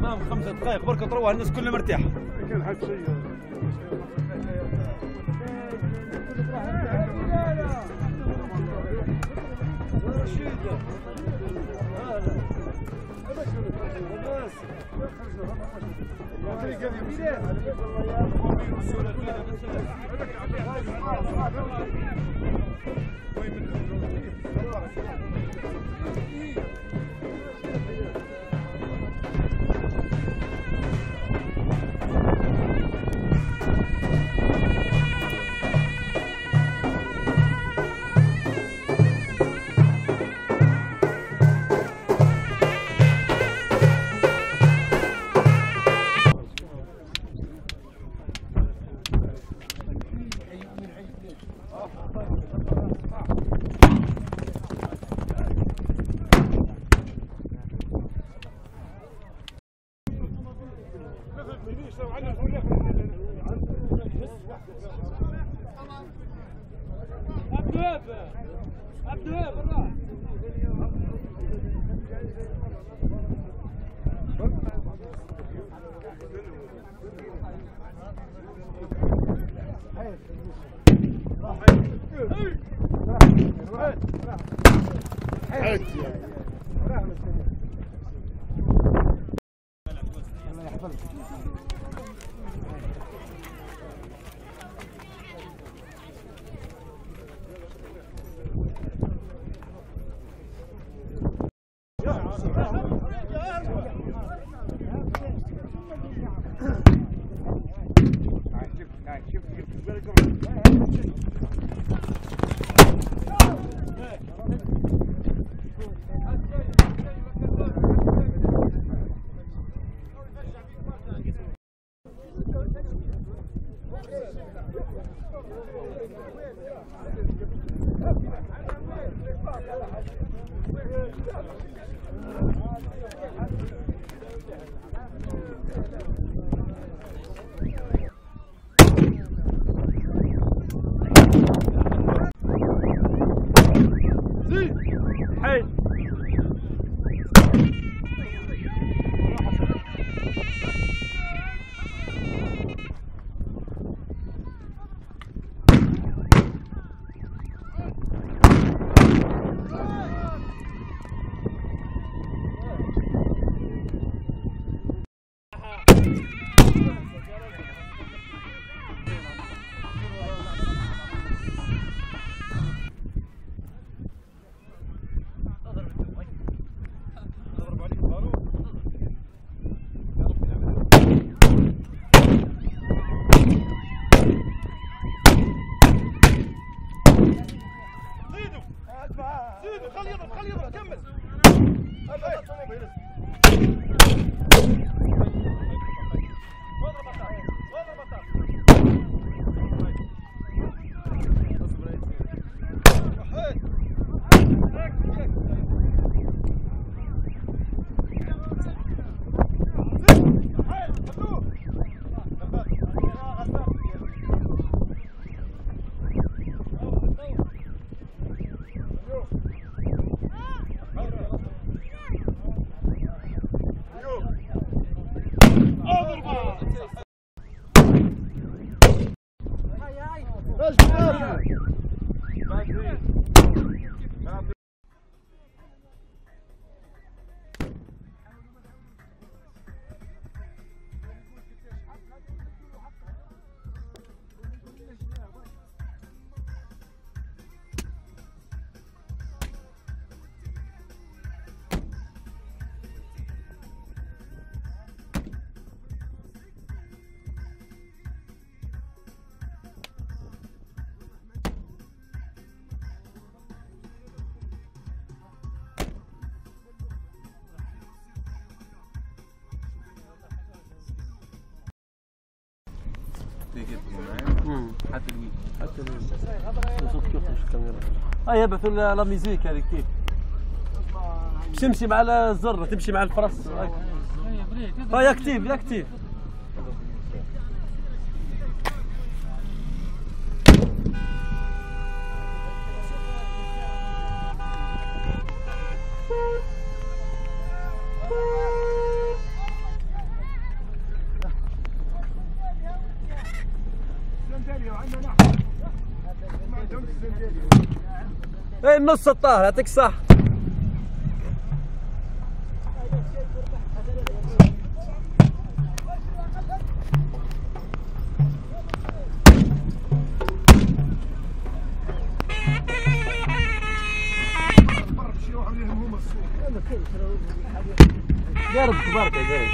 نام خمسة دقائق. بركة تروح الناس كلها مرتاحة. كان حد شيء الله يحفظك زيدوا خلي يضرب خلي يضرب كمل. حتى الويل هيا بعثوا لنا لا ميوزيك هذيك كيف؟ تمشي مع الزر تمشي مع الفرس. هيا كتيب يا كتيب اي النص الطاهر يعطيك الصح قرب كبرت يا زين